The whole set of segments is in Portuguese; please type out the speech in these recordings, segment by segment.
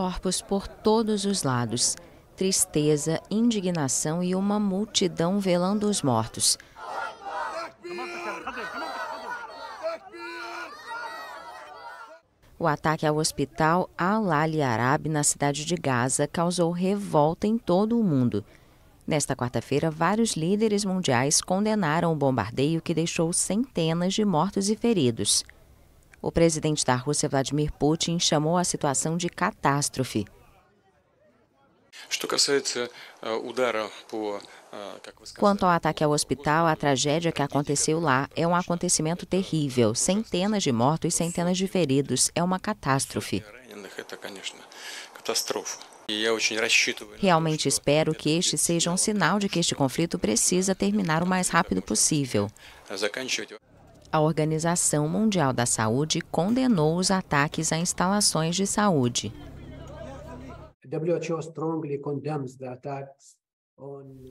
corpos por todos os lados, tristeza, indignação e uma multidão velando os mortos. O ataque ao hospital Al-Ali Arab, na cidade de Gaza, causou revolta em todo o mundo. Nesta quarta-feira, vários líderes mundiais condenaram o bombardeio que deixou centenas de mortos e feridos. O presidente da Rússia, Vladimir Putin, chamou a situação de catástrofe. Quanto ao ataque ao hospital, a tragédia que aconteceu lá é um acontecimento terrível. Centenas de mortos e centenas de feridos. É uma catástrofe. Realmente espero que este seja um sinal de que este conflito precisa terminar o mais rápido possível. A Organização Mundial da Saúde condenou os ataques a instalações de saúde.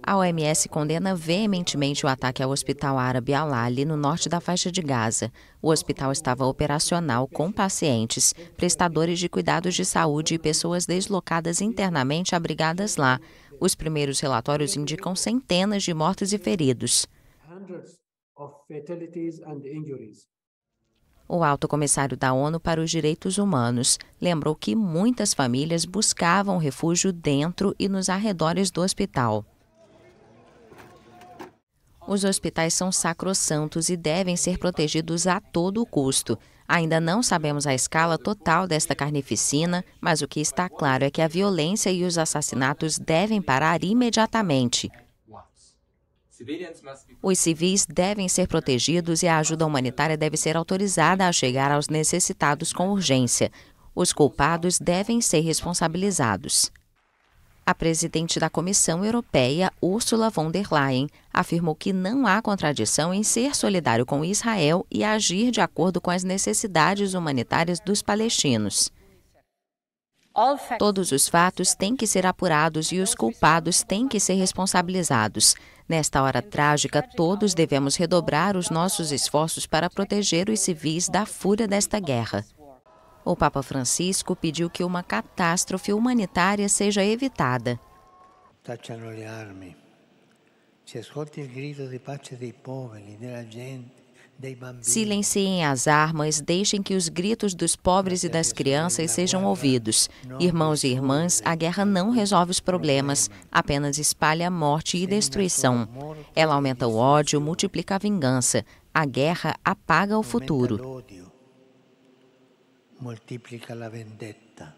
A OMS condena veementemente o ataque ao Hospital Árabe Al-Ali no norte da faixa de Gaza. O hospital estava operacional com pacientes, prestadores de cuidados de saúde e pessoas deslocadas internamente abrigadas lá. Os primeiros relatórios indicam centenas de mortos e feridos. O alto comissário da ONU para os Direitos Humanos lembrou que muitas famílias buscavam refúgio dentro e nos arredores do hospital. Os hospitais são sacrossantos e devem ser protegidos a todo custo. Ainda não sabemos a escala total desta carnificina, mas o que está claro é que a violência e os assassinatos devem parar imediatamente. Os civis devem ser protegidos e a ajuda humanitária deve ser autorizada a chegar aos necessitados com urgência. Os culpados devem ser responsabilizados. A presidente da Comissão Europeia, Ursula von der Leyen, afirmou que não há contradição em ser solidário com Israel e agir de acordo com as necessidades humanitárias dos palestinos. Todos os fatos têm que ser apurados e os culpados têm que ser responsabilizados. Nesta hora trágica, todos devemos redobrar os nossos esforços para proteger os civis da fúria desta guerra. O Papa Francisco pediu que uma catástrofe humanitária seja evitada. Tacciano le armi. Si ascolti il grido di pace dei poveri, della gente. Silenciem as armas, deixem que os gritos dos pobres e das crianças sejam ouvidos. Irmãos e irmãs, a guerra não resolve os problemas, apenas espalha morte e destruição. Ela aumenta o ódio, multiplica a vingança. A guerra apaga o futuro. Multiplica a vendetta.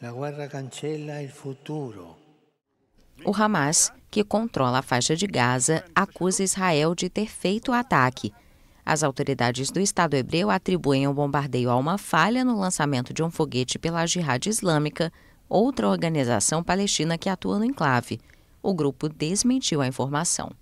La guerra cancella il futuro. O Hamas, que controla a faixa de Gaza, acusa Israel de ter feito o ataque. As autoridades do Estado hebreu atribuem o bombardeio a uma falha no lançamento de um foguete pela Jihad Islâmica, outra organização palestina que atua no enclave. O grupo desmentiu a informação.